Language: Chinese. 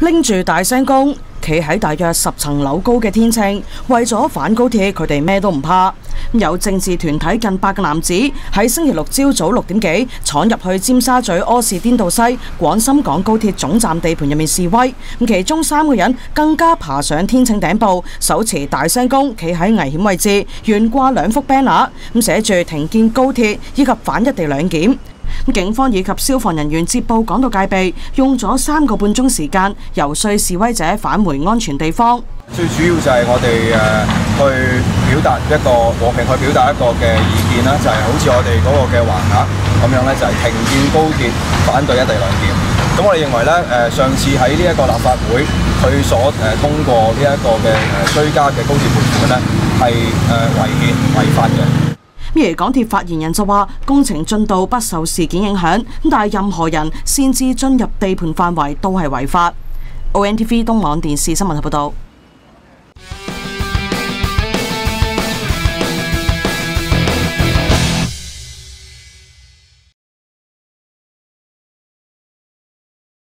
拎住大声公，企喺大约十层楼高嘅天秤，为咗反高铁，佢哋咩都唔怕。有政治团体近百个男子喺星期六朝早六点几，闯入去尖沙咀柯士甸道西广深港高铁总站地盘入面示威。其中三个人更加爬上天秤顶部，手持大声公，企喺危险位置，悬挂两幅 banner，咁写住停建高铁以及反一地两检。咁警方以及消防人员接报赶到戒备，用咗三个半钟时间游说示威者返回安全地方。最主要就系我哋诶去表达一个和平去表达一个嘅意见啦，就系好似我哋嗰个嘅横额咁样咧，就系停建高铁，反对一地两检。咁我哋认为咧，诶上次喺呢一个立法会佢所诶通过呢一个嘅诶追加嘅高铁拨款咧，系诶违宪违法嘅。而港铁发言人就话工程进度不受事件影响，但系任何人先至进入地盘范围都系违法。O N T V 东网电视新闻台報導。